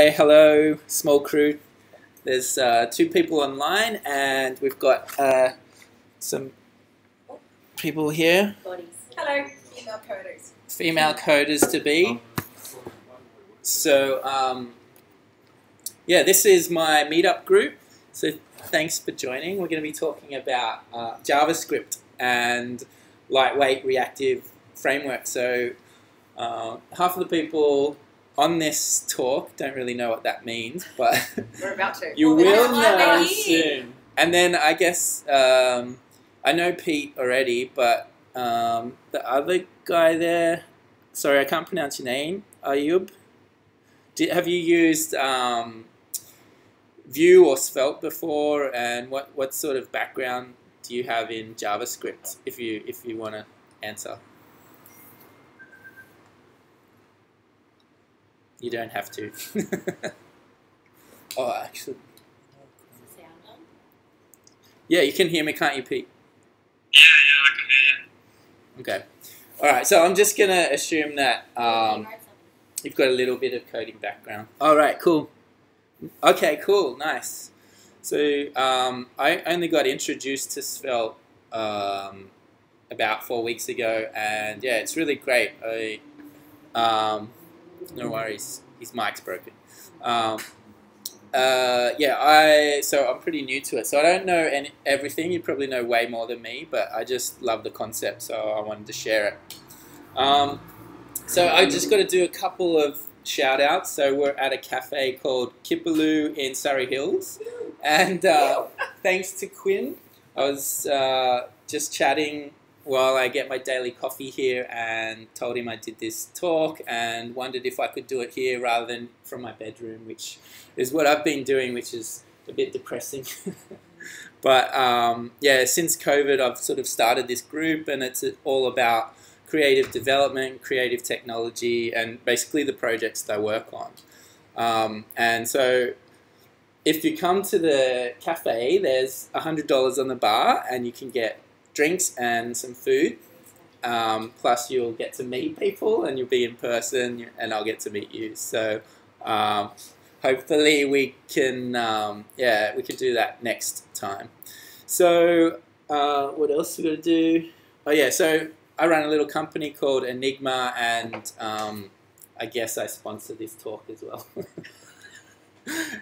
Hey, hello, small crew. There's uh, two people online, and we've got uh, some people here, Bodies. Hello, female coders. female coders to be. So, um, yeah, this is my meetup group. So, thanks for joining. We're going to be talking about uh, JavaScript and lightweight reactive framework. So, uh, half of the people on this talk don't really know what that means, but We're about to. you will know soon. And then I guess um, I know Pete already, but um, the other guy there, sorry, I can't pronounce your name, Ayub. Did, have you used um, Vue or Svelte before, and what, what sort of background do you have in JavaScript? If you if you want to answer, you don't have to. oh, actually. Yeah, you can hear me, can't you, Pete? Yeah, yeah, I can hear you. Okay. All right. So I'm just gonna assume that um, you've got a little bit of coding background. All right. Cool. Okay. Cool. Nice. So um, I only got introduced to Svelte um, about four weeks ago, and yeah, it's really great. I um, no worries. His mic's broken. Um, uh, yeah, I so I'm pretty new to it, so I don't know any, everything. You probably know way more than me, but I just love the concept, so I wanted to share it. Um, so I just got to do a couple of shout outs. So we're at a cafe called Kipaloo in Surry Hills, and uh, thanks to Quinn, I was uh, just chatting while I get my daily coffee here and told him I did this talk and wondered if I could do it here rather than from my bedroom, which is what I've been doing, which is a bit depressing. but um, yeah, since COVID, I've sort of started this group and it's all about creative development, creative technology, and basically the projects that I work on. Um, and so if you come to the cafe, there's $100 on the bar and you can get drinks and some food. Um, plus, you'll get to meet people and you'll be in person, and I'll get to meet you. So, um, hopefully, we can, um, yeah, we can do that next time. So, uh, what else we gonna do? Oh yeah, so I run a little company called Enigma, and um, I guess I sponsor this talk as well.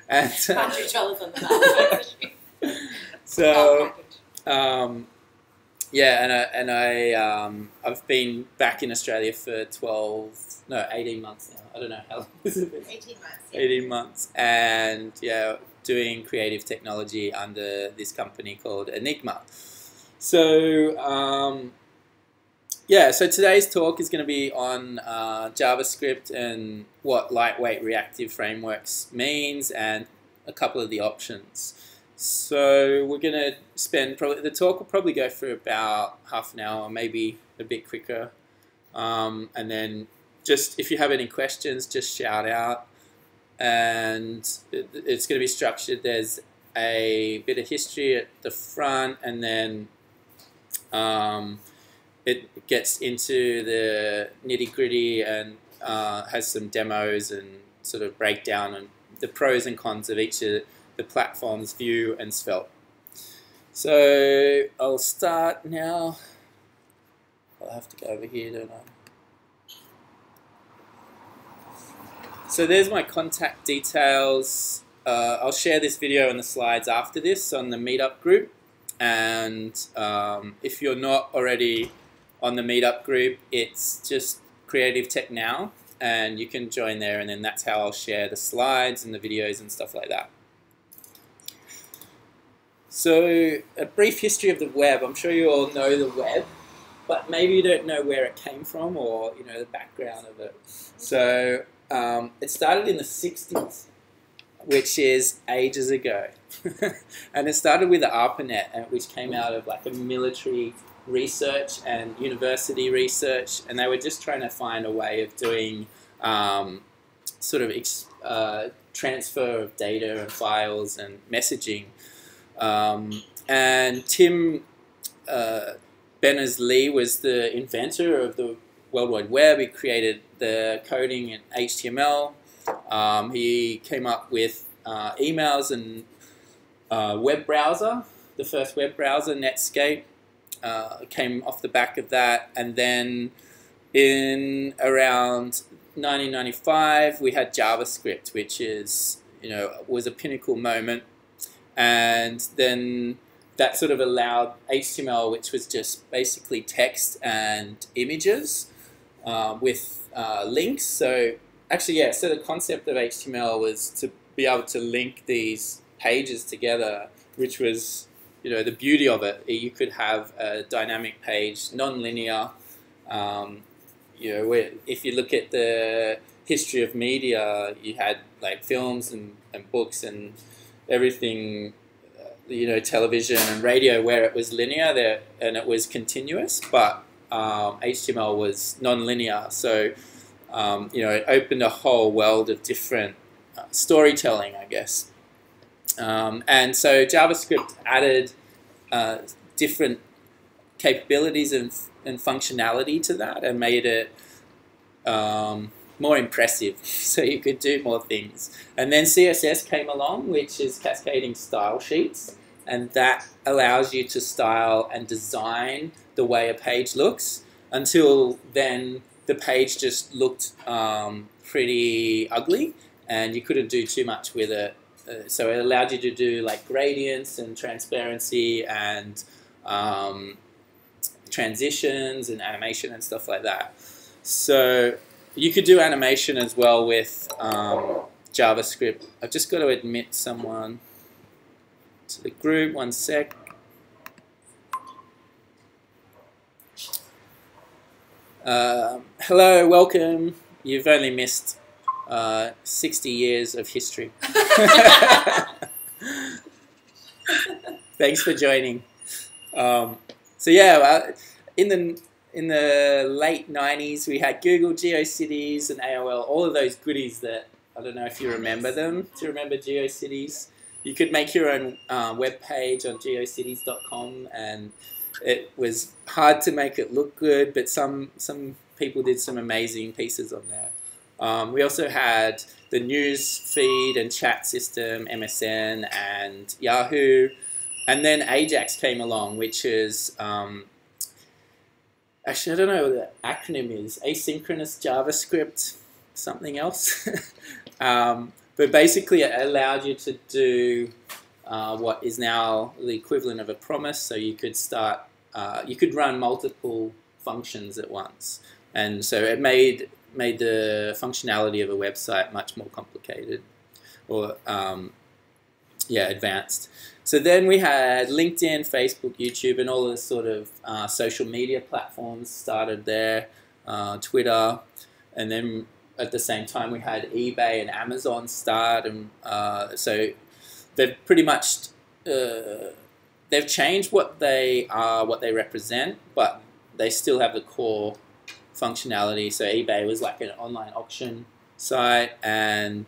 and uh, Hundred dollars on the so um, yeah, and I, and I um, I've been back in Australia for twelve no eighteen months now. I don't know how long has it been. 18 months. Eighteen months, and yeah, doing creative technology under this company called Enigma. So um, yeah, so today's talk is going to be on uh, JavaScript and what lightweight reactive frameworks means, and a couple of the options. So we're going to spend probably the talk will probably go for about half an hour, maybe a bit quicker, um, and then just if you have any questions, just shout out. And it, it's going to be structured. There's a bit of history at the front, and then um, it gets into the nitty gritty and uh, has some demos and sort of breakdown and the pros and cons of each of the platforms, Vue and Svelte. So I'll start now. I'll have to go over here, don't I? So there's my contact details. Uh, I'll share this video and the slides after this on the meetup group. And um, if you're not already on the meetup group, it's just Creative Tech Now, and you can join there, and then that's how I'll share the slides and the videos and stuff like that. So, a brief history of the web. I'm sure you all know the web, but maybe you don't know where it came from or you know the background of it. So, um, it started in the 60s, which is ages ago, and it started with the ARPANET, which came out of like a military research and university research, and they were just trying to find a way of doing um, sort of uh, transfer of data and files and messaging. Um, and Tim uh, Berners Lee was the inventor of the World Wide Web. He created the coding in HTML. Um, he came up with uh, emails and uh, web browser, the first web browser, Netscape, uh, came off the back of that, and then in around 1995 we had JavaScript, which is you know was a pinnacle moment, and then that sort of allowed HTML, which was just basically text and images uh, with uh, links. So actually, yeah. So the concept of HTML was to be able to link these pages together, which was you know the beauty of it. You could have a dynamic page, non-linear. Um, you know, if you look at the history of media, you had like films and, and books and everything you know television and radio where it was linear there and it was continuous, but um, HTML was non-linear. So um, you know it opened a whole world of different uh, storytelling, I guess. Um, and so JavaScript added uh, different capabilities and, and functionality to that and made it um, more impressive so you could do more things. And then CSS came along, which is cascading style sheets and that allows you to style and design the way a page looks. Until then, the page just looked um, pretty ugly, and you couldn't do too much with it. Uh, so it allowed you to do like gradients and transparency and um, transitions and animation and stuff like that. So you could do animation as well with um, JavaScript. I've just got to admit someone to the group. One sec. Uh, hello, welcome. You've only missed uh, 60 years of history. Thanks for joining. Um, so yeah, in the in the late 90s, we had Google, GeoCities, and AOL. All of those goodies that I don't know if you remember them. Do you remember GeoCities? you could make your own uh, web page on geocities.com and it was hard to make it look good but some some people did some amazing pieces on there um, we also had the news feed and chat system msn and yahoo and then ajax came along which is um, actually i don't know what the acronym is asynchronous javascript something else um, but basically, it allowed you to do uh, what is now the equivalent of a promise. So you could start, uh, you could run multiple functions at once, and so it made made the functionality of a website much more complicated, or um, yeah, advanced. So then we had LinkedIn, Facebook, YouTube, and all the sort of uh, social media platforms started there, uh, Twitter, and then at the same time we had eBay and Amazon start, and uh, so they've pretty much uh, they've changed what they are, what they represent, but they still have the core functionality. So eBay was like an online auction site, and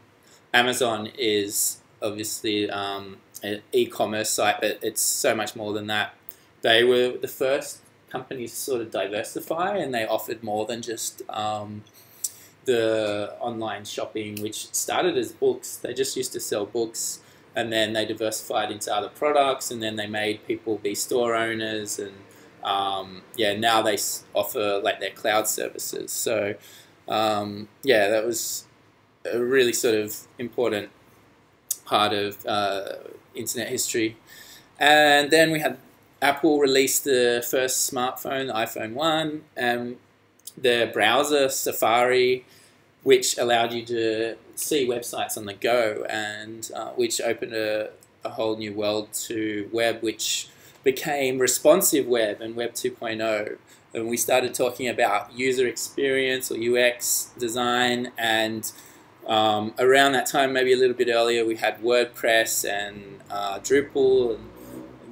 Amazon is obviously um, an e-commerce site, but it's so much more than that. They were the first company to sort of diversify, and they offered more than just um, the online shopping, which started as books. They just used to sell books, and then they diversified into other products, and then they made people be store owners, and um, yeah, now they offer like their cloud services. So um, yeah, that was a really sort of important part of uh, internet history. And then we had Apple released the first smartphone, the iPhone 1, and the browser Safari, which allowed you to see websites on the go, and uh, which opened a, a whole new world to web, which became responsive web and Web 2.0. And we started talking about user experience or UX design, and um, around that time, maybe a little bit earlier, we had WordPress and uh, Drupal and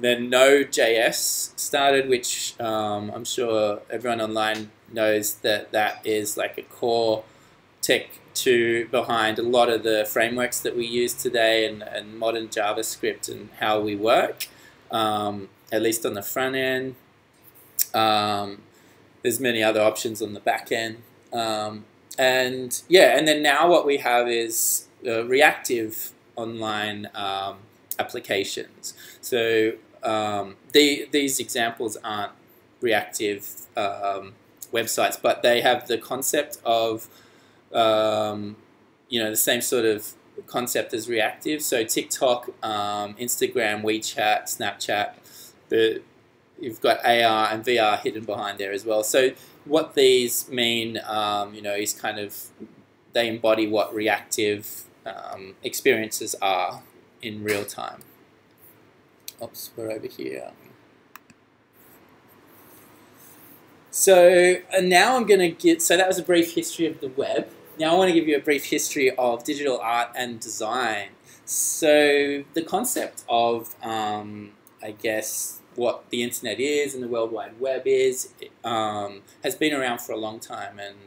then Node.js started, which um, I'm sure everyone online knows that that is like a core tech to behind a lot of the frameworks that we use today and, and modern JavaScript and how we work, um, at least on the front end. Um, there's many other options on the back end. And yeah, and then now what we have is uh, reactive online um, applications. So um, the, these examples aren't reactive um, websites, but they have the concept of um, you know the same sort of concept as reactive. So TikTok, um, Instagram, WeChat, Snapchat, the you've got AR and VR hidden behind there as well. So what these mean, um, you know, is kind of they embody what reactive um, experiences are in real time. Oops, we're over here. So and now I'm going to get. So that was a brief history of the web. Now I want to give you a brief history of digital art and design. So the concept of, um, I guess, what the internet is and the World Wide Web is um, has been around for a long time, and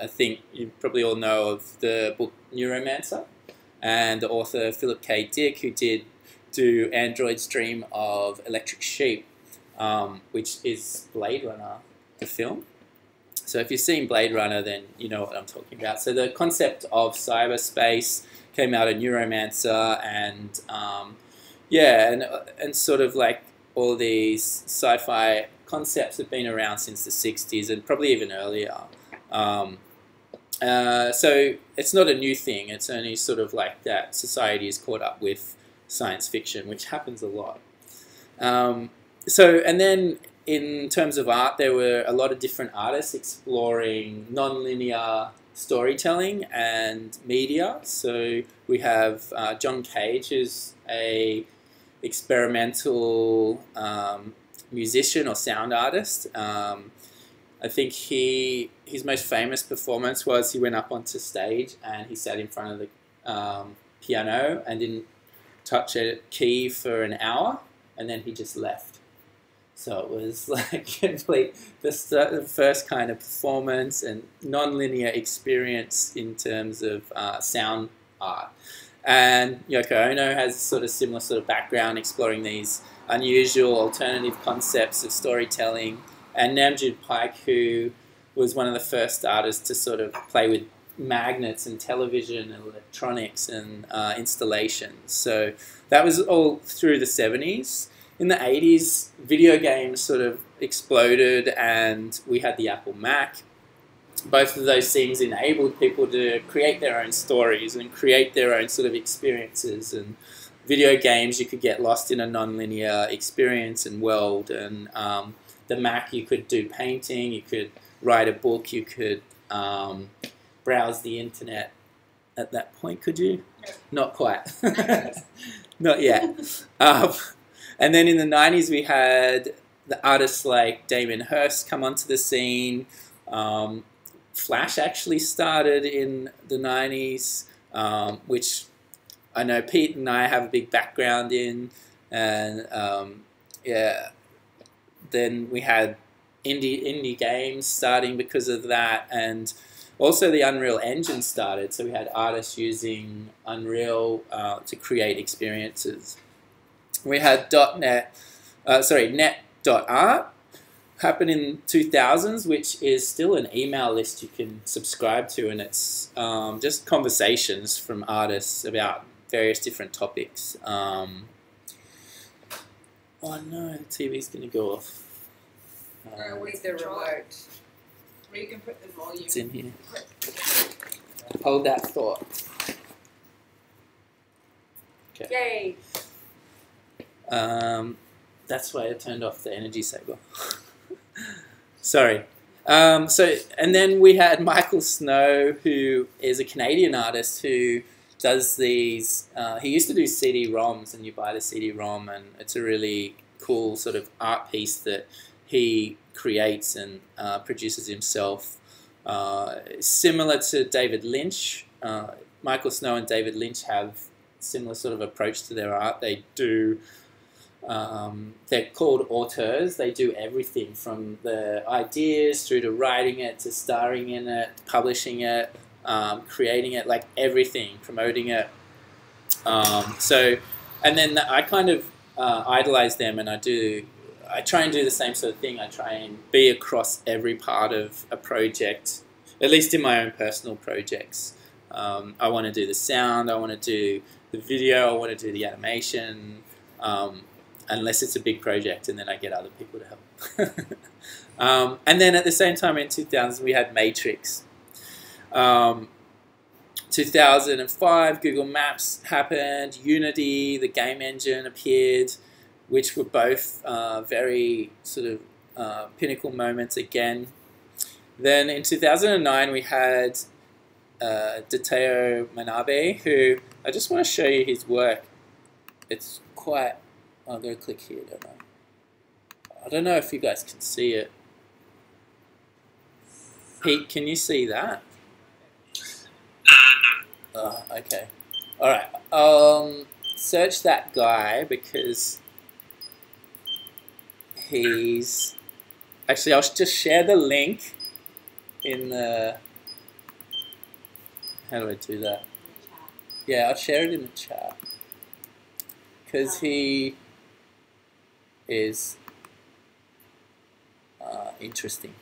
I think you probably all know of the book Neuromancer and the author Philip K. Dick, who did do Android's Dream of Electric Sheep, um, which is Blade Runner, the film. So if you've seen Blade Runner, then you know what I'm talking about. So the concept of cyberspace came out of Neuromancer, and um, yeah, and and sort of like all these sci-fi concepts have been around since the 60s and probably even earlier. Um, uh, so it's not a new thing. It's only sort of like that society is caught up with science fiction, which happens a lot. Um, so and then in terms of art, there were a lot of different artists exploring non-linear storytelling and media. So we have uh, John Cage, who's a experimental um, musician or sound artist. Um, I think he his most famous performance was he went up onto stage and he sat in front of the um, piano and didn't touch a key for an hour, and then he just left. So it was like complete the, first kind of performance and non-linear experience in terms of uh, sound art. And Yoko Ono has sort of similar sort of background exploring these unusual alternative concepts of storytelling. And Nam June Paik, who was one of the first artists to sort of play with magnets and television and electronics and uh, installations. So that was all through the 70s. In the 80s, video games sort of exploded and we had the Apple Mac. Both of those things enabled people to create their own stories and create their own sort of experiences. And video games, you could get lost in a non-linear experience and world. And um, the Mac, you could do painting, you could write a book, you could um, browse the internet at that point, could you? No. Not quite. Not yet. Um, and then in the 90s, we had the artists like Damien Hirst come onto the scene. Um, Flash actually started in the 90s, um, which I know Pete and I have a big background in. And um, yeah, then we had indie indie games starting because of that, and also the Unreal Engine started. So we had artists using Unreal uh, to create experiences. We had .NET, uh, sorry, net.art happened in 2000s, which is still an email list you can subscribe to, and it's um, just conversations from artists about various different topics. Um, oh no, the TV's going to go off. Um, with the remote. Or you can put the volume. it's in here. Hold that thought. Yay! Um, that's why I turned off the energy saver. Sorry. Um, so, and then we had Michael Snow, who is a Canadian artist who does these. Uh, he used to do CD-ROMs, and you buy the CD-ROM, and it's a really cool sort of art piece that he creates and uh, produces himself. Uh, similar to David Lynch, uh, Michael Snow and David Lynch have similar sort of approach to their art. They do. Um, they're called auteurs. They do everything from the ideas through to writing it, to starring in it, publishing it, um, creating it, like everything, promoting it. Um, so, and then I kind of uh, idolize them, and I do. I try and do the same sort of thing. I try and be across every part of a project, at least in my own personal projects. Um, I want to do the sound, I want to do the video, I want to do the animation, um, unless it's a big project, and then I get other people to help. um, and then at the same time in 2000, we had Matrix. Um, 2005, Google Maps happened, Unity, the game engine appeared, which were both uh, very sort of uh, pinnacle moments again. Then in 2009, we had uh, Daito Manabe, who I just want to show you his work. It's quite. I'll go click here, don't I? I don't know if you guys can see it. Pete, can you see that? Oh, okay. All right. Um, search that guy because he's actually. I'll just share the link in the. How do I do that? Yeah, I'll share it in the chat because he is uh, interesting.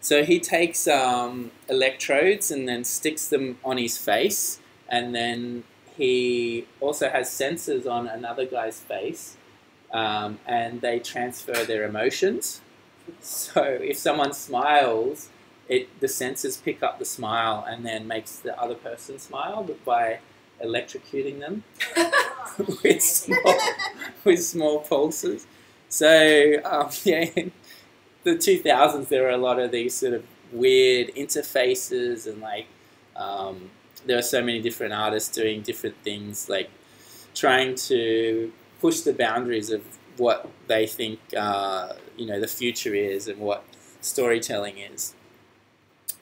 So he takes um, electrodes and then sticks them on his face, and then he also has sensors on another guy's face, um, and they transfer their emotions. So if someone smiles, it the sensors pick up the smile and then makes the other person smile, by electrocuting them with small with small pulses. So um, yeah the 2000s, there were a lot of these sort of weird interfaces and like um, there are so many different artists doing different things, like trying to push the boundaries of what they think uh, you know the future is and what storytelling is.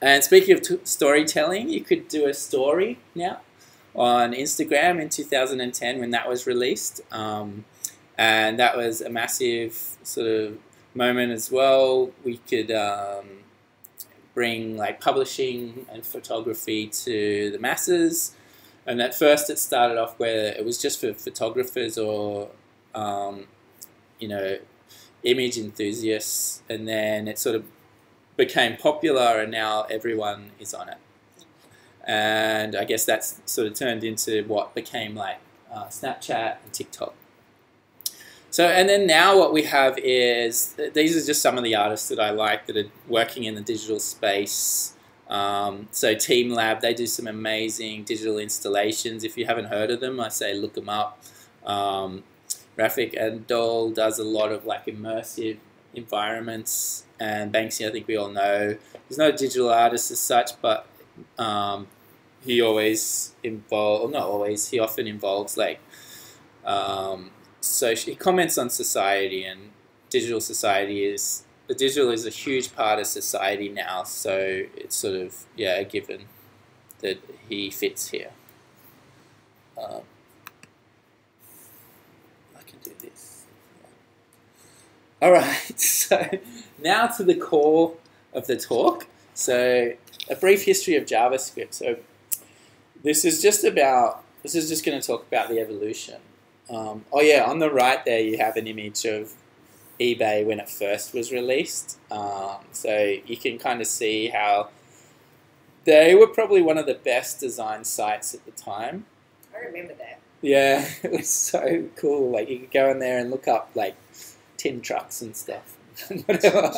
And speaking of storytelling, you could do a story now on Instagram in 2010 when that was released, um, and that was a massive sort of moment as well. We could um, bring like publishing and photography to the masses. And at first, it started off where it was just for photographers or, um, you know, image enthusiasts, and then it sort of became popular, and now everyone is on it. And I guess that's sort of turned into what became like uh, Snapchat and TikTok. So, and then now what we have is these are just some of the artists that I like that are working in the digital space. Um, so, Team Lab, they do some amazing digital installations. If you haven't heard of them, I say look them up. Um, Refik Anadol does a lot of like immersive environments, and Banksy, I think we all know. He's not a digital artist as such, but um, he always involves, not always, he often involves like um, so he comments on society and digital society is the digital is a huge part of society now. So it's sort of yeah a given that he fits here. Um, I can do this. All right. So now to the core of the talk. So a brief history of JavaScript. So this is just about this is just going to talk about the evolution um, oh yeah, on the right there you have an image of eBay when it first was released. Um, so you can kind of see how they were probably one of the best designed sites at the time. I remember that. Yeah, it was so cool. Like you could go in there and look up like tin trucks and stuff, whatever.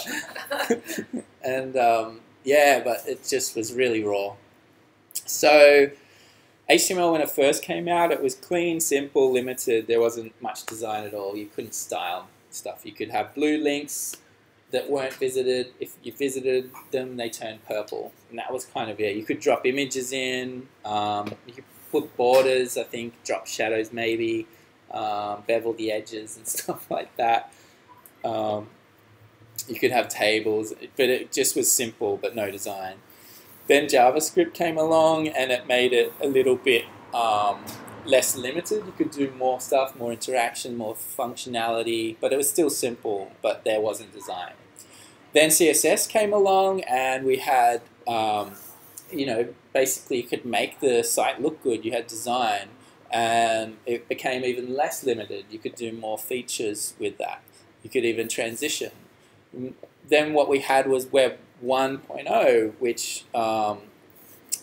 and um, yeah, but it just was really raw. So HTML when it first came out, it was clean, simple, limited. There wasn't much design at all. You couldn't style stuff. You could have blue links that weren't visited. If you visited them, they turned purple, and that was kind of it. You could drop images in. Um, you could put borders. I think drop shadows maybe, um, bevel the edges and stuff like that. Um, you could have tables, but it just was simple, but no design. Then JavaScript came along and it made it a little bit um, less limited. You could do more stuff, more interaction, more functionality, but it was still simple, but there wasn't design. Then CSS came along and we had, um, you know, basically you could make the site look good. You had design and it became even less limited. You could do more features with that. You could even transition. then what we had was Web 1.0, which um,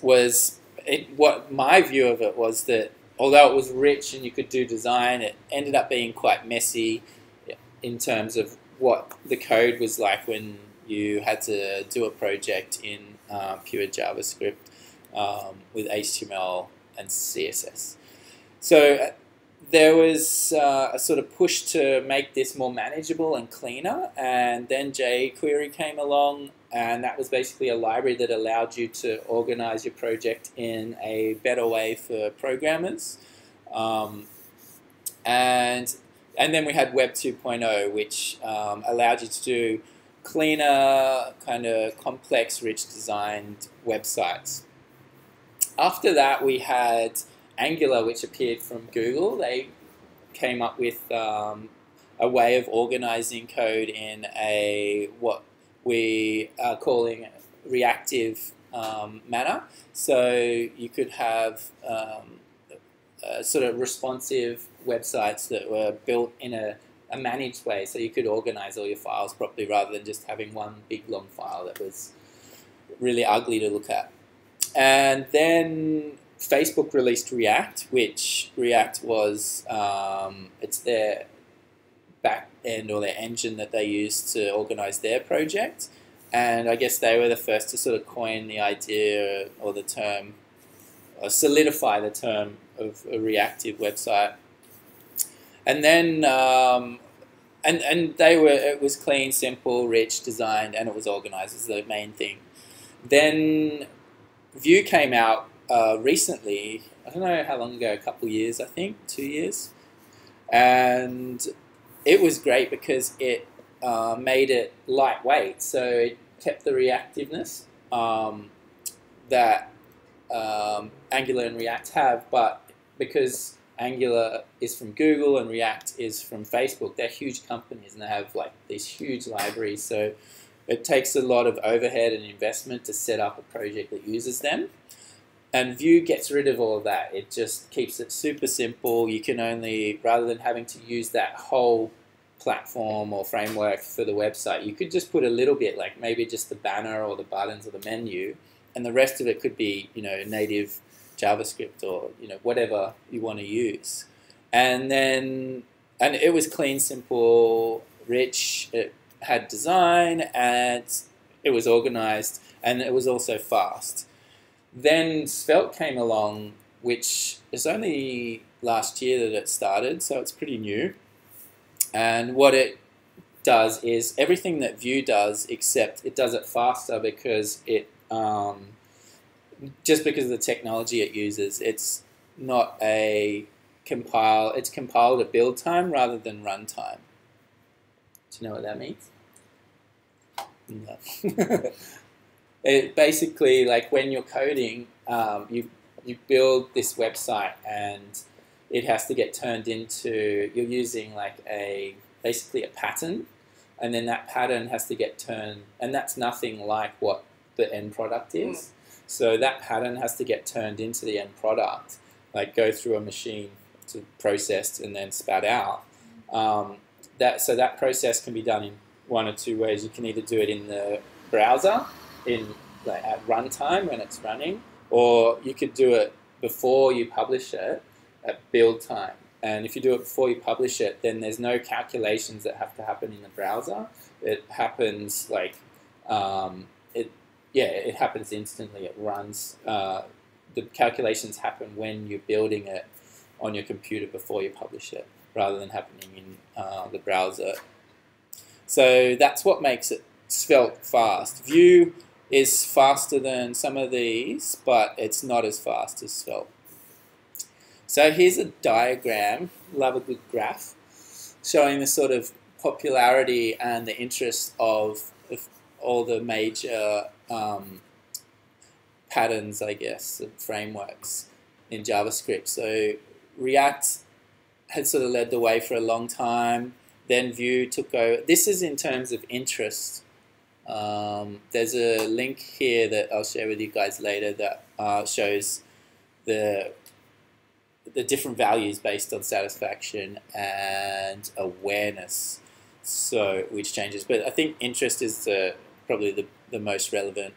was it, what my view of it was that although it was rich and you could do design, it ended up being quite messy in terms of what the code was like when you had to do a project in uh, pure JavaScript um, with HTML and CSS. So uh, there was uh, a sort of push to make this more manageable and cleaner, and then jQuery came along, and that was basically a library that allowed you to organize your project in a better way for programmers. Um, and and then we had Web 2.0, which um, allowed you to do cleaner, kind of complex, rich designed websites. After that, we had Angular, which appeared from Google. They came up with um, a way of organizing code in a what we are calling reactive um, manner. So you could have um, sort of responsive websites that were built in a, a managed way, so you could organize all your files properly rather than just having one big long file that was really ugly to look at. And then Facebook released React, which React was um, it's their back end or their engine that they use to organize their project. And I guess they were the first to sort of coin the idea or the term, or solidify the term of a reactive website. And then, um, and and they were it was clean, simple, rich, designed, and it was organized. Was the main thing. Then Vue came out uh, recently. I don't know how long ago, a couple years, I think, two years, and it was great because it uh, made it lightweight. So it kept the reactiveness um, that um, Angular and React have, but because Angular is from Google and React is from Facebook, they're huge companies and they have like these huge libraries. So it takes a lot of overhead and investment to set up a project that uses them. And Vue gets rid of all of that. It just keeps it super simple. You can only, rather than having to use that whole platform or framework for the website, you could just put a little bit, like maybe just the banner or the buttons or the menu, and the rest of it could be, you know, native JavaScript or you know whatever you want to use. And then, and it was clean, simple, rich. It had design and it was organized, and it was also fast. Then Svelte came along, which is only last year that it started, so it's pretty new. And what it does is everything that Vue does, except it does it faster because it um, just because of the technology it uses. It's not a compile. It's compiled at build time rather than runtime. Do you know what that means? No. it basically like when you're coding, um, you you build this website and it has to get turned into. You're using like a basically a pattern, and then that pattern has to get turned, and that's nothing like what the end product is. Mm. So that pattern has to get turned into the end product, like go through a machine to processed and then spat out. Um, that so that process can be done in one or two ways. You can either do it in the browser, in like at runtime when it's running, or you could do it before you publish it at build time. And if you do it before you publish it, then there's no calculations that have to happen in the browser. It happens like um, it yeah, it happens instantly. It runs. Uh, the calculations happen when you're building it on your computer before you publish it, rather than happening in uh, the browser. So that's what makes it Svelte fast. Vue is faster than some of these, but it's not as fast as Svelte. So here's a diagram, love a good graph, showing the sort of popularity and the interest of, of all the major um, patterns, I guess, frameworks in JavaScript. So React had sort of led the way for a long time. Then Vue took over. This is in terms of interest. Um, there's a link here that I'll share with you guys later that uh, shows the the different values based on satisfaction and awareness. so which changes. But I think interest is the, probably the, the most relevant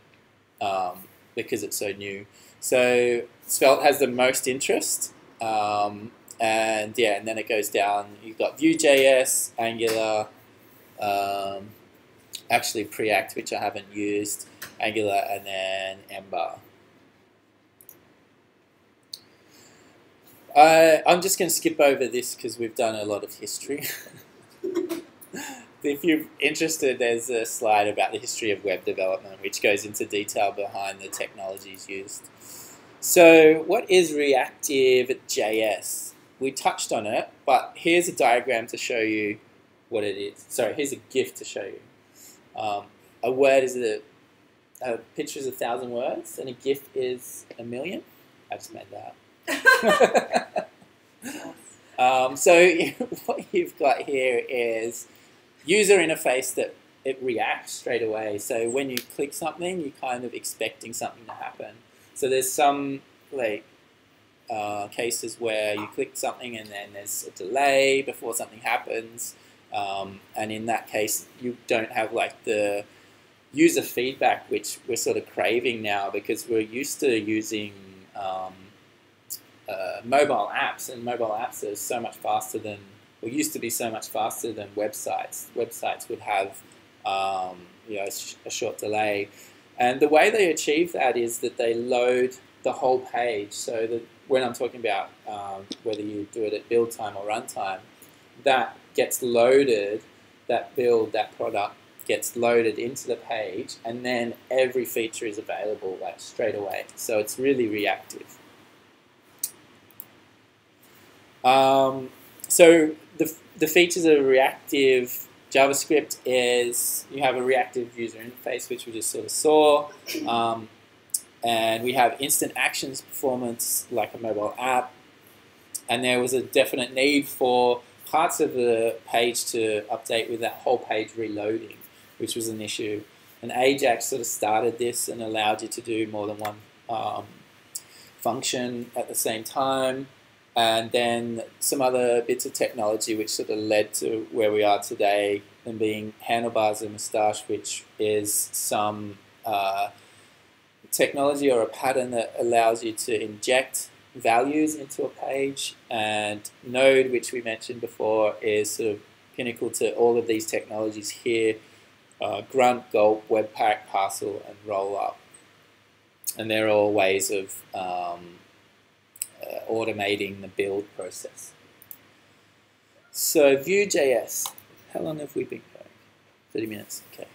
um, because it's so new. So Svelte has the most interest. Um, and yeah, and then it goes down. You've got Vue.js, Angular, um, actually Preact, which I haven't used, Angular, and then Ember. I, I'm just going to skip over this because we've done a lot of history. if you're interested, there's a slide about the history of web development, which goes into detail behind the technologies used. So, what is reactive JS? We touched on it, but here's a diagram to show you what it is. Sorry, here's a GIF to show you. Um, a word is a, a picture is a thousand words, and a GIF is a million. I just made that um, so what you've got here is user interface that it reacts straight away. So when you click something, you're kind of expecting something to happen. So there's some like uh, cases where you click something and then there's a delay before something happens. Um, and in that case, you don't have like the user feedback, which we're sort of craving now because we're used to using um, uh, mobile apps, and mobile apps are so much faster than, or used to be so much faster than websites. Websites would have um, you know, a short delay. And the way they achieve that is that they load the whole page. So that when I'm talking about um, whether you do it at build time or runtime, that gets loaded, that build, that product gets loaded into the page, and then every feature is available like straight away. So it's really reactive. Um, so the, the features of reactive JavaScript is you have a reactive user interface, which we just sort of saw. Um, and we have instant actions performance like a mobile app. And there was a definite need for parts of the page to update with that whole page reloading, which was an issue. And Ajax sort of started this and allowed you to do more than one um, function at the same time and then some other bits of technology which sort of led to where we are today, and being handlebars and moustache, which is some uh, technology or a pattern that allows you to inject values into a page, and Node, which we mentioned before, is sort of pinnacle to all of these technologies here. Uh, Grunt, Gulp, Webpack, Parcel, and Rollup. And they're all ways of um, uh, automating the build process. So Vue.js, how long have we been going? 30 minutes, okay.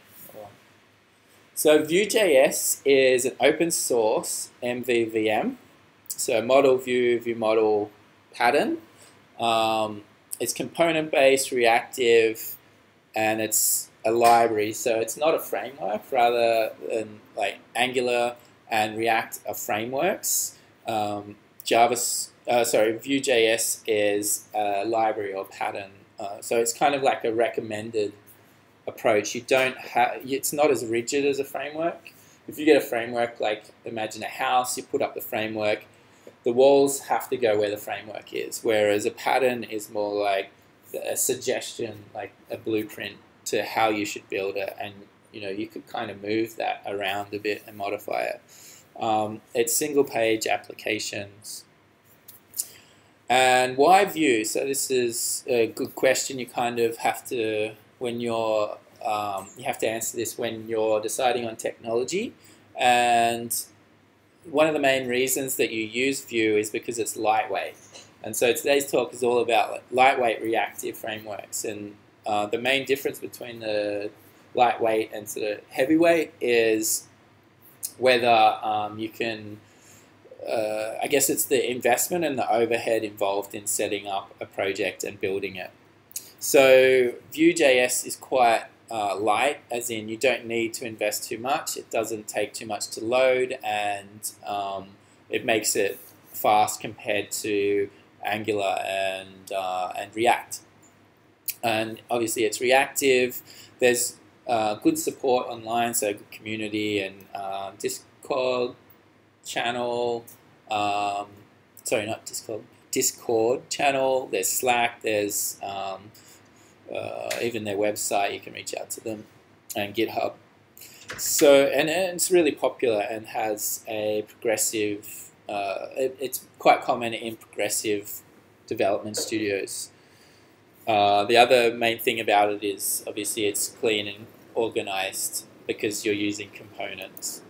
So Vue.js is an open source MVVM, so model view, view model pattern. Um, it's component based, reactive, and it's a library. So it's not a framework, rather than like Angular and React are frameworks. Um, Java, uh, sorry, Vue.js is a library or pattern. Uh, so it's kind of like a recommended approach. You don't have, it's not as rigid as a framework. If you get a framework, like imagine a house, you put up the framework, the walls have to go where the framework is. Whereas a pattern is more like a suggestion, like a blueprint to how you should build it. And, you know, you could kind of move that around a bit and modify it. Um, it's single page applications. And why Vue? So this is a good question. You kind of have to, when you're, um, you have to answer this when you're deciding on technology. And one of the main reasons that you use Vue is because it's lightweight. And so today's talk is all about lightweight reactive frameworks. And uh, the main difference between the lightweight and sort of heavyweight is whether um, you can, uh, I guess it's the investment and the overhead involved in setting up a project and building it. So Vue.js is quite uh, light, as in you don't need to invest too much. It doesn't take too much to load, and um, it makes it fast compared to Angular and uh, and React. And obviously, it's reactive. There's uh, good support online, so good community and uh, Discord channel. Um, sorry, not Discord. Discord channel. There's Slack. There's um, uh, even their website. You can reach out to them and GitHub. So and, and it's really popular and has a progressive. Uh, it, it's quite common in progressive development studios. Uh, the other main thing about it is obviously it's clean and organized because you're using components.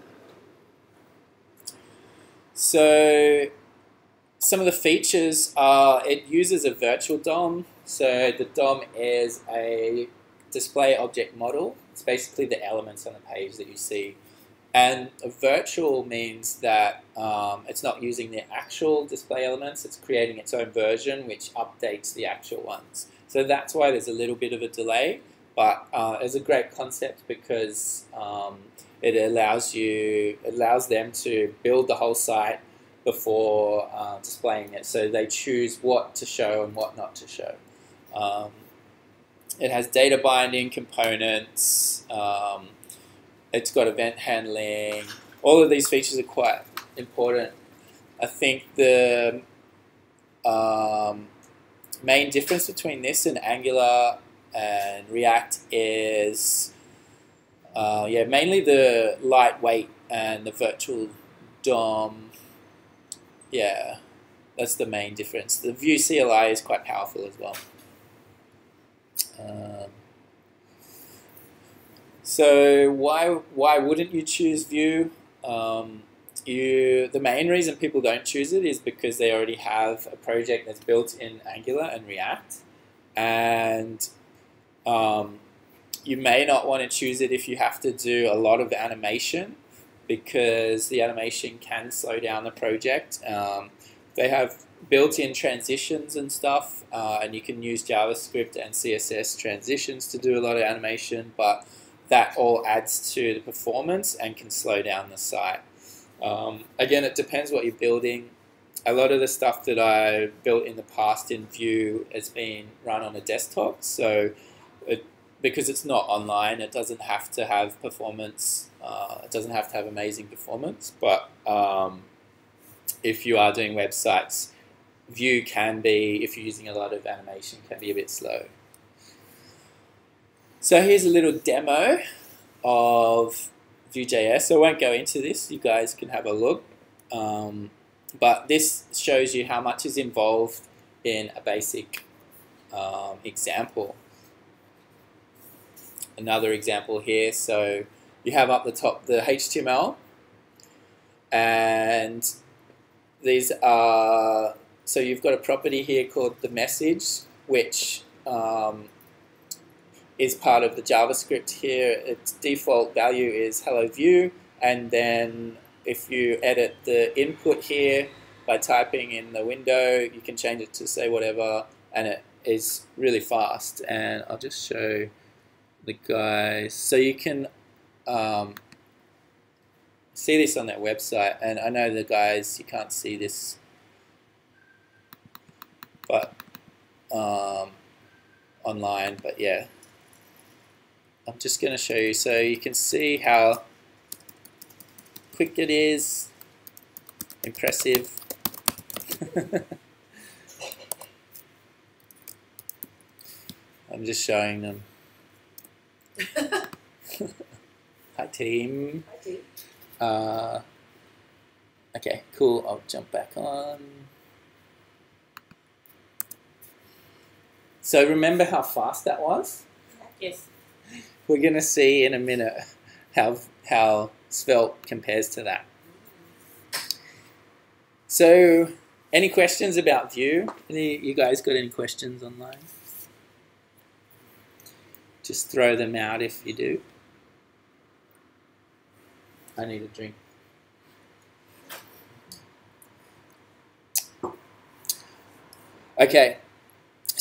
So some of the features are it uses a virtual DOM. So the DOM is a display object model. It's basically the elements on the page that you see. And virtual means that um, it's not using the actual display elements, it's creating its own version which updates the actual ones. So that's why there's a little bit of a delay, but uh, it's a great concept because um, it allows you, allows them to build the whole site before uh, displaying it. So they choose what to show and what not to show. Um, it has data binding components. Um, it's got event handling. All of these features are quite important. I think the um, main difference between this and Angular and React is, uh, yeah, mainly the lightweight and the virtual DOM yeah, that's the main difference. The Vue CLI is quite powerful as well. Um, so why why wouldn't you choose Vue? Um, you the main reason people don't choose it is because they already have a project that's built in Angular and React, and um, you may not want to choose it if you have to do a lot of animation because the animation can slow down the project. Um, they have built-in transitions and stuff, uh, and you can use JavaScript and CSS transitions to do a lot of animation, but that all adds to the performance and can slow down the site. Um, again, it depends what you're building. A lot of the stuff that I built in the past in Vue has been run on a desktop, so it, because it's not online, it doesn't have to have performance uh, it doesn't have to have amazing performance, but um, if you are doing websites, Vue can be, if you're using a lot of animation, can be a bit slow. So here's a little demo of Vue.js. So I won't go into this, you guys can have a look. Um, but this shows you how much is involved in a basic um, example. Another example here, so you have up the top the HTML and these are so you've got a property here called the message which um, is part of the JavaScript here. Its default value is hello Vue, and then if you edit the input here by typing in the window you can change it to say whatever and it is really fast. And I'll just show the guys so you can um, see this on their website, and I know the guys, you can't see this, but um, online, but yeah. I'm just going to show you so you can see how quick it is, impressive. I'm just showing them. Hi team. Hi team. Uh, okay, cool. I'll jump back on. So remember how fast that was? Yes. We're going to see in a minute how, how Svelte compares to that. So, any questions about Vue? Any you guys got any questions online? Just throw them out if you do. I need a drink. Okay,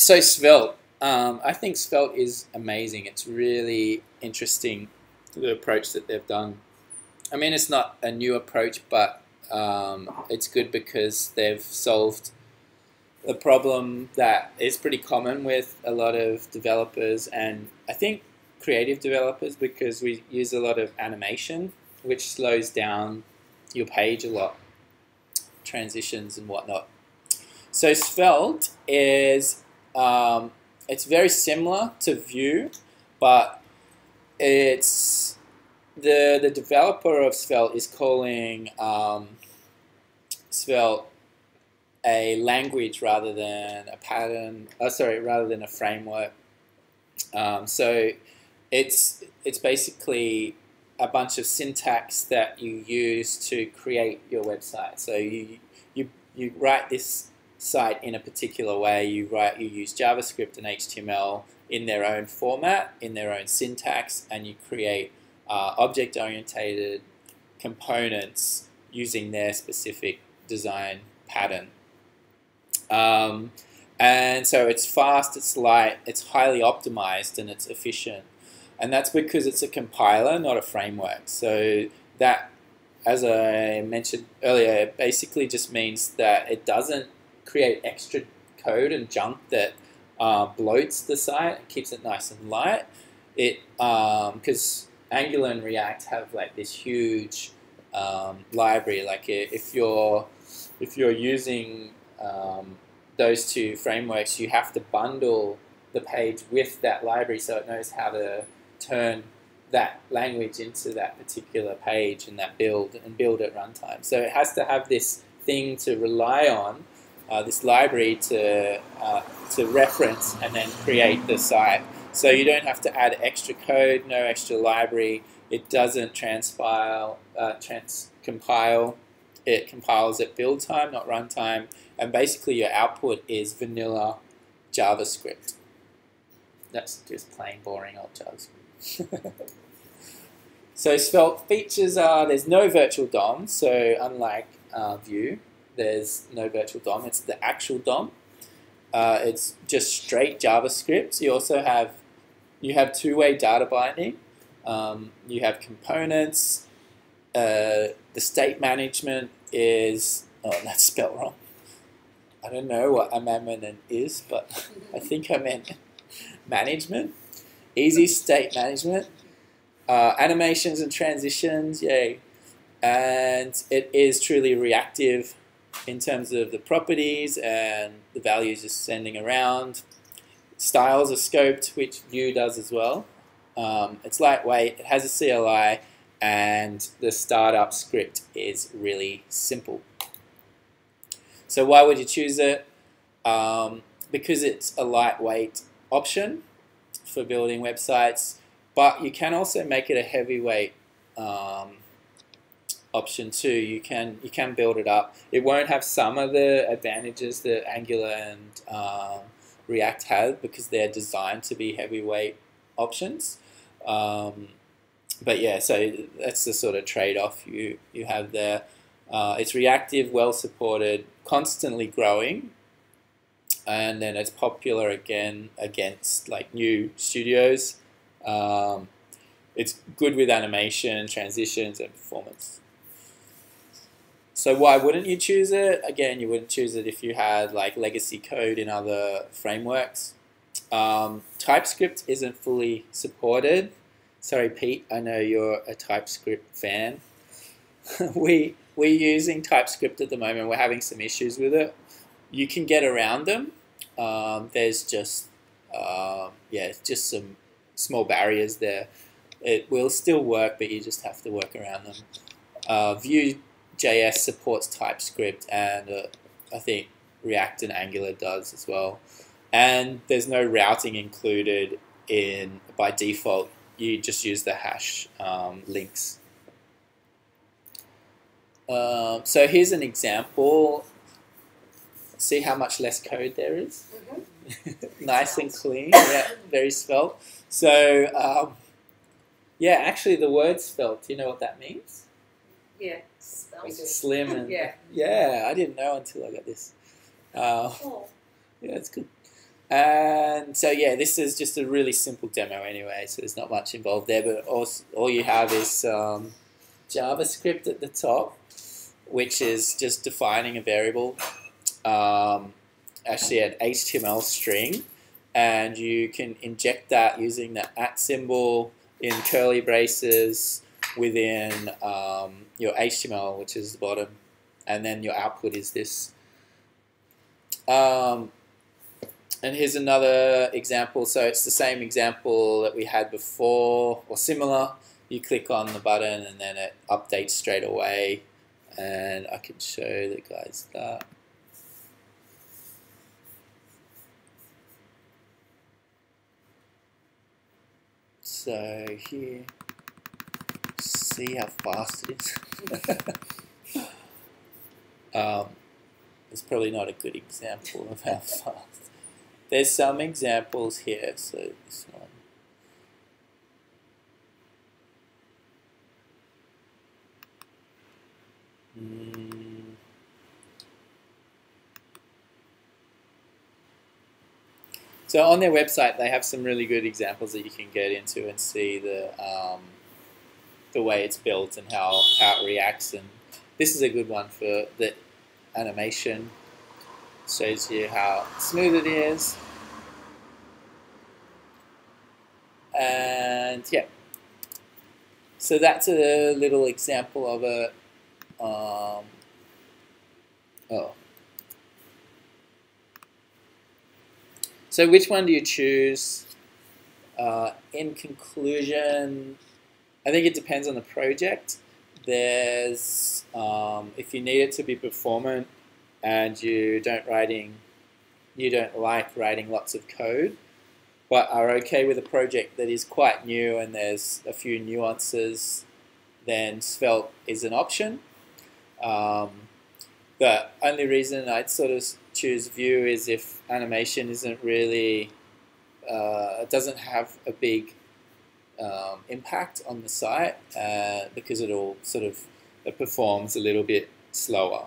so Svelte. Um, I think Svelte is amazing. It's really interesting, the approach that they've done. I mean, it's not a new approach, but um, it's good because they've solved a problem that is pretty common with a lot of developers and I think creative developers because we use a lot of animation which slows down your page a lot, transitions and whatnot. So Svelte is um, it's very similar to Vue, but it's the the developer of Svelte is calling um, Svelte a language rather than a pattern. Oh, sorry, rather than a framework. Um, so it's it's basically a bunch of syntax that you use to create your website. So you you you write this site in a particular way. You write you use JavaScript and HTML in their own format, in their own syntax, and you create uh, object-oriented components using their specific design pattern. Um, and so it's fast, it's light, it's highly optimized, and it's efficient. And that's because it's a compiler, not a framework. So that, as I mentioned earlier, basically just means that it doesn't create extra code and junk that uh, bloats the site, it keeps it nice and light. It because um, Angular and React have like this huge um, library. Like if you're if you're using um, those two frameworks, you have to bundle the page with that library so it knows how to turn that language into that particular page and that build and build at runtime. So it has to have this thing to rely on, uh, this library to uh, to reference and then create the site. So you don't have to add extra code, no extra library. It doesn't transpile, uh, trans compile. It compiles at build time, not runtime. And basically your output is vanilla JavaScript. That's just plain boring old JavaScript. so Svelte features are, there's no virtual DOM, so unlike uh, Vue, there's no virtual DOM, it's the actual DOM. Uh, it's just straight JavaScript. You also have, you have two-way data binding. Um, you have components. Uh, the state management is, oh, that's spelled wrong. I don't know what amendment is, but I think I meant management. Easy state management. Uh, animations and transitions, yay. And it is truly reactive in terms of the properties and the values just sending around. Styles are scoped, which Vue does as well. Um, it's lightweight, it has a CLI, and the startup script is really simple. So why would you choose it? Um, because it's a lightweight option for building websites, but you can also make it a heavyweight um, option too. You can you can build it up. It won't have some of the advantages that Angular and um, React have because they're designed to be heavyweight options. Um, but yeah, so that's the sort of trade-off you you have there. Uh, it's reactive, well supported, constantly growing, and then it's popular again against like new studios. Um, it's good with animation, transitions, and performance. So why wouldn't you choose it? Again, you wouldn't choose it if you had like legacy code in other frameworks. Um, TypeScript isn't fully supported. Sorry, Pete. I know you're a TypeScript fan. we we're using TypeScript at the moment. We're having some issues with it. You can get around them. Um, there's just uh, yeah, just some small barriers there. It will still work, but you just have to work around them. Uh, Vue.js supports TypeScript, and uh, I think React and Angular does as well. And there's no routing included in by default. You just use the hash um, links um, so here's an example. See how much less code there is? Mm-hmm. nice and clean, yeah, very spelt. So, um, yeah, actually the word spelt, do you know what that means? Yeah, Slim and yeah. yeah, I didn't know until I got this. Uh, oh. Yeah, it's good. And so yeah, this is just a really simple demo anyway, so there's not much involved there. But all, all you have is um, JavaScript at the top, which is just defining a variable, um, actually an HTML string, and you can inject that using the at symbol in curly braces within um, your HTML, which is the bottom, and then your output is this. Um, and here's another example. So it's the same example that we had before or similar. You click on the button and then it updates straight away. And I can show the guys that. So here, see how fast it is. um, it's probably not a good example of how fast. There's some examples here, so this one. Mm. So on their website, they have some really good examples that you can get into and see the um, the way it's built and how, how it reacts. And this is a good one for the animation. Shows you how smooth it is. And yeah. So that's a little example of a um, oh. So which one do you choose? Uh, in conclusion, I think it depends on the project. There's um, if you need it to be performant and you don't writing, you don't like writing lots of code, but are okay with a project that is quite new and there's a few nuances, then Svelte is an option. Um, the only reason I'd sort of choose Vue is if animation isn't really, uh, doesn't have a big um, impact on the site uh, because it all sort of it performs a little bit slower.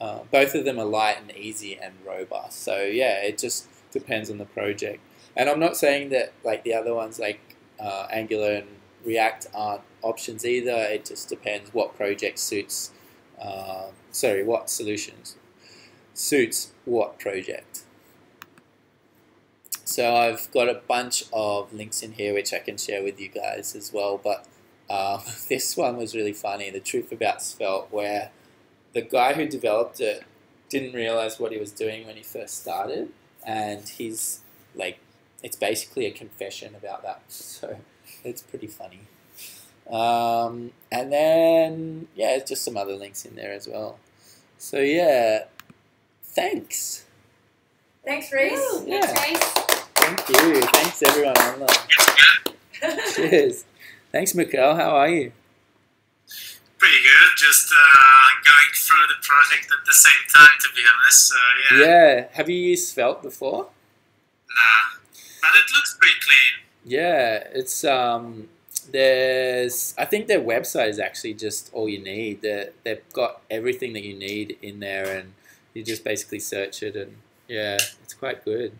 Uh, both of them are light and easy and robust. So yeah, it just depends on the project. And I'm not saying that like the other ones like uh, Angular and React aren't options either. It just depends what project suits uh, sorry, what solutions suits what project. So I've got a bunch of links in here which I can share with you guys as well. But um, this one was really funny, the truth about Svelte, where the guy who developed it didn't realize what he was doing when he first started, and he's like, it's basically a confession about that. So it's pretty funny. Um, and then, yeah, it's just some other links in there as well. So, yeah, thanks. Thanks, Rhys. Yeah. Thanks. Thank you. Thanks, everyone online. Cheers. Thanks, Mikhail. How are you? Pretty good. Just uh, going through the project at the same time, to be honest. So, yeah. Yeah. Have you used Svelte before? Nah. But it looks pretty clean. Yeah, it's um there's I think their website is actually just all you need. They they've got everything that you need in there, and you just basically search it, and yeah, it's quite good.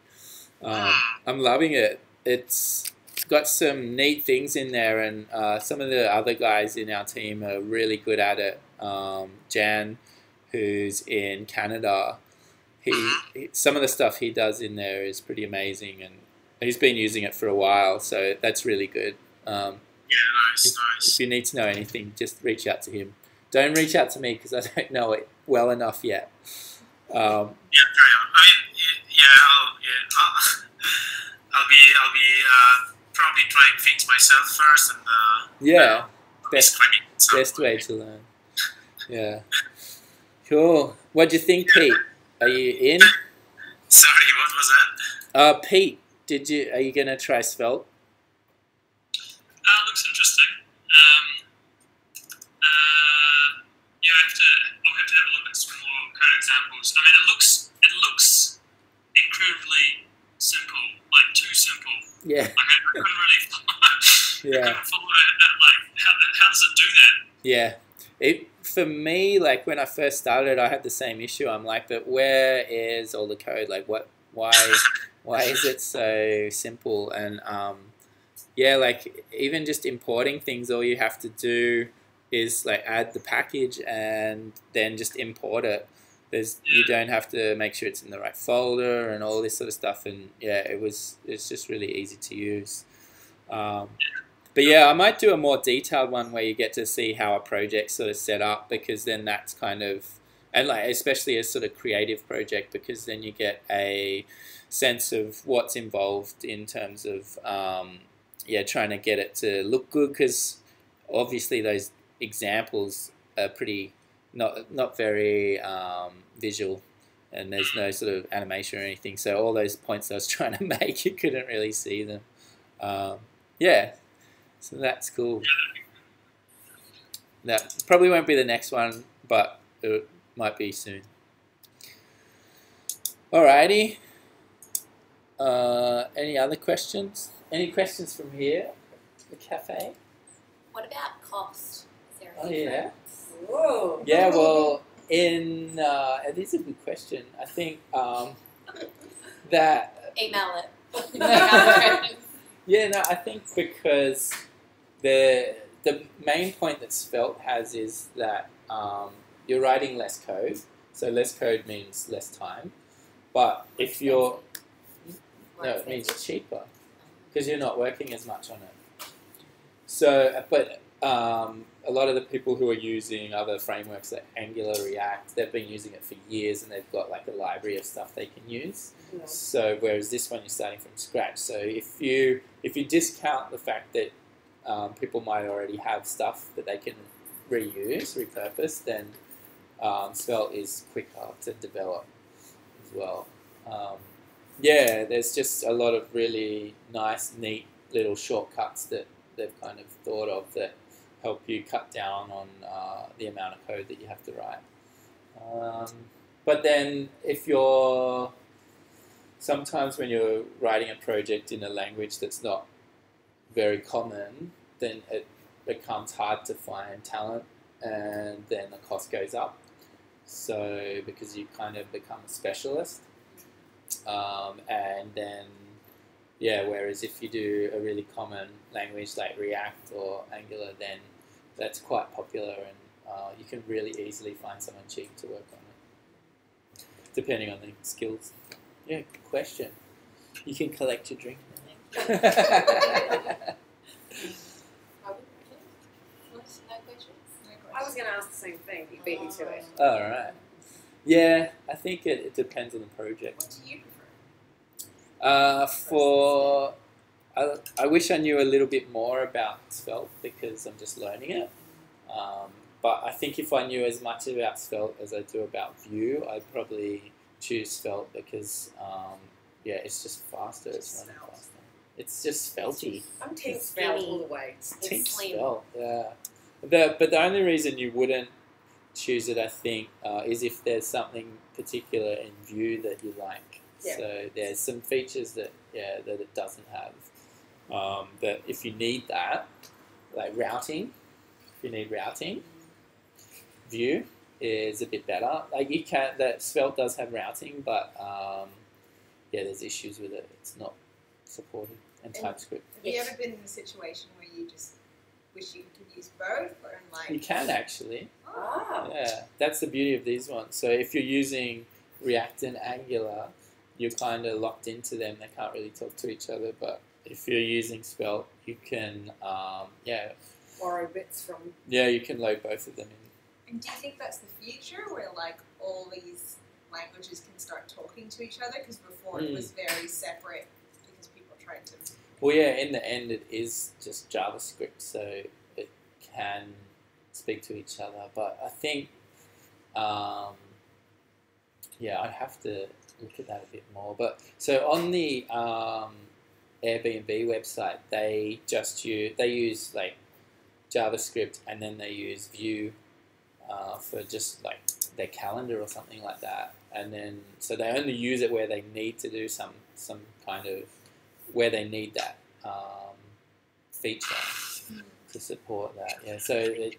Um, I'm loving it. It's got some neat things in there, and uh, some of the other guys in our team are really good at it. Um, Jan, who's in Canada, he, he some of the stuff he does in there is pretty amazing, and he's been using it for a while, so that's really good. Um, Yeah, nice, if, nice. if you need to know anything, just reach out to him. Don't reach out to me because I don't know it well enough yet. Um, Yeah, carry on. I mean, y- yeah, I'll, yeah, I'll, I'll be, I'll be uh, probably trying things myself first, and uh, yeah, best screening best way to learn. Yeah, cool. What do you think, Pete? Are you in? Sorry, what was that? Uh, Pete, did you? Are you gonna try Svelte? Uh, looks interesting. Um, uh, yeah, I have to. I'll have to have a look at some more code examples. I mean, it looks it looks incredibly simple, like too simple. Yeah, Like I, I couldn't really. I yeah. couldn't follow it. uh, Like how, how does it do that? Yeah. It for me, like when I first started, I had the same issue. I'm like, but where is all the code? Like, what? Why? why is it so simple? And um, yeah, like even just importing things, all you have to do is like add the package and then just import it. There's you don't have to make sure it's in the right folder and all this sort of stuff. And yeah, it was it's just really easy to use. Um, but yeah, I might do a more detailed one where you get to see how a project's sort of set up because then that's kind of and like especially a sort of creative project because then you get a sense of what's involved in terms of um, yeah trying to get it to look good because obviously those examples are pretty not not very um, visual. And there's no sort of animation or anything. So all those points I was trying to make you couldn't really see them. Um, yeah. So that's cool. That probably won't be the next one but it might be soon. Alrighty. Uh, any other questions? Any questions from here the cafe? What about cost? Is there Oh, yeah. Difference? Whoa. Yeah, well, in uh, it is a good question. I think um, that Email it. Yeah, no, I think because the the main point that Svelte has is that um, you're writing less code, so less code means less time. But if you're no, it means cheaper because you're not working as much on it. So, but um, a lot of the people who are using other frameworks like Angular, React, they've been using it for years and they've got like a library of stuff they can use. Yeah. So, whereas this one you're starting from scratch. So, if you if you discount the fact that um, people might already have stuff that they can reuse, repurpose, then um, Svelte is quicker to develop as well. Um, yeah, there's just a lot of really nice, neat little shortcuts that they've kind of thought of that help you cut down on uh, the amount of code that you have to write. Um, but then, if you're sometimes when you're writing a project in a language that's not very common, then it becomes hard to find talent, and then the cost goes up. So because you kind of become a specialist, um, and then yeah, whereas if you do a really common language like React or Angular, then that's quite popular, and uh, you can really easily find someone cheap to work on it, depending on the skills. Yeah, good question. You can collect your drink now. Are we ready? What? No questions? I was going to ask the same thing. You beat me to it. All right. Yeah, I think it, it depends on the project. What do you prefer? Uh, for I, I wish I knew a little bit more about Svelte because I'm just learning it. Um, but I think if I knew as much about Svelte as I do about Vue, I'd probably choose Svelte because um, yeah, it's just faster. It's running Svelte. faster. It's just Svelty. I'm team It's Svelte all the way. It's Team slim. Svelte, yeah. The, but the only reason you wouldn't choose it, I think, uh, is if there's something particular in Vue that you like. Yeah. So there's some features that yeah that it doesn't have. Um, that if you need that, like routing, if you need routing, Vue is a bit better. Like you can that Svelte does have routing, but um, yeah, there's issues with it. It's not supported and And- TypeScript. Have you ever been in a situation where you just wish you could use both, or in like? You can actually. Oh, Ah. Yeah, that's the beauty of these ones. So if you're using React and Angular, you're kind of locked into them. They can't really talk to each other. But if you're using Svelte, you can, um, yeah, Borrow bits from. yeah, you can load both of them in. and do you think that's the future, where like all these languages can start talking to each other? Because before it Mm. was very separate because people tried to. Well, yeah, in the end, it is just JavaScript, so it can speak to each other. But I think, um, yeah, I'd have to look at that a bit more. But so on the um, Airbnb website, they just use they use like JavaScript and then they use Vue uh, for just like their calendar or something like that. And then so they only use it where they need to do some some kind of where they need that um, feature to support that. Yeah, so it,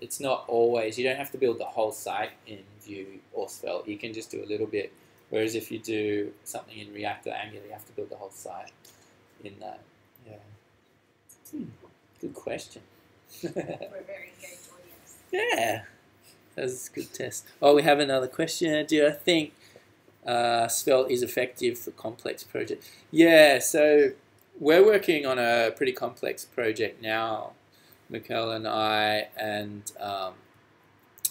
it's not always you don't have to build the whole site in Vue or Svelte. You can just do a little bit. Whereas if you do something in React or Angular, you have to build the whole site in that. Yeah. Hmm, good question. We're very engaged audience. Yeah, that was a good test. Oh, we have another question. Do I think uh, Svelte is effective for complex projects? Yeah, so we're working on a pretty complex project now, Mikel and I, and um,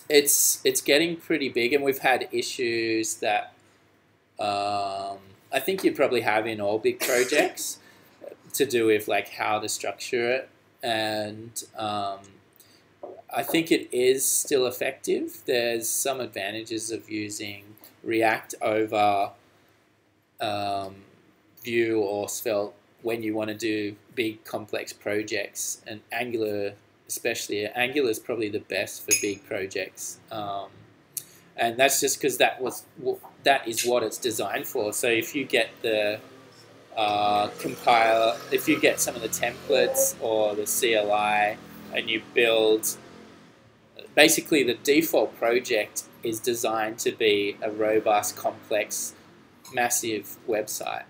it's it's getting pretty big, and we've had issues that um, I think you probably have in all big projects to do with like how to structure it, and um, I think it is still effective. There's some advantages of using React over um, Vue or Svelte when you want to do big complex projects, and Angular especially. Angular is probably the best for big projects, um, and that's just because that was that is what it's designed for. So if you get the uh, compiler, if you get some of the templates or the CLI, and you build, basically the default project is designed to be a robust, complex, massive website.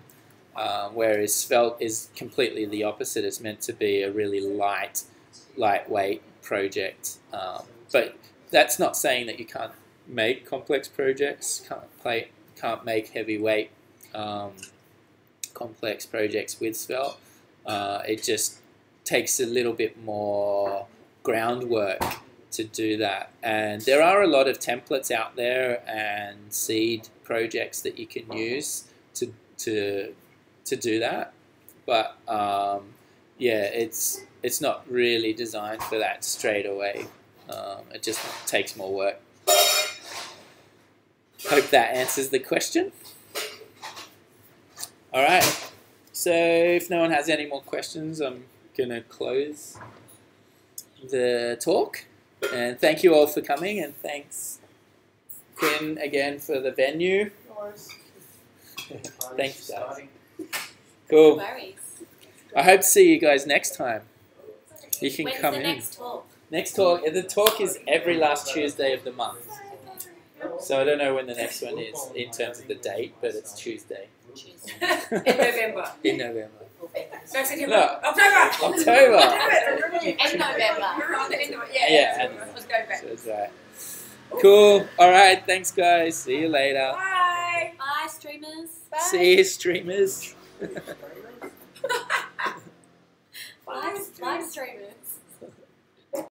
Um, whereas Svelte is completely the opposite. It's meant to be a really light, lightweight project. Um, but that's not saying that you can't make complex projects, can't play, can't make heavyweight, um, complex projects with Svelte. Uh, it just takes a little bit more groundwork to do that. And there are a lot of templates out there and seed projects that you can use to to to do that. But um, yeah, it's it's not really designed for that straight away. Um, it just takes more work. Hope that answers the question. All right. So if no one has any more questions, I'm gonna close the talk. And thank you all for coming, and thanks Quinn again for the venue. Thanks, guys. Cool. Worries. I hope to see you guys next time. You can When's come the in. next talk? Next talk, the talk is every last Tuesday of the month. So I don't know when the next one is in terms of the date, but it's Tuesday Tuesday. In November. in November. No, September. No. October. October. In November. We're end of. Yeah. Yeah, Let's go back. So it's right. Cool. All right. Thanks, guys. See you later. Bye. Bye, streamers. Bye. See you, streamers. Live, live streamers.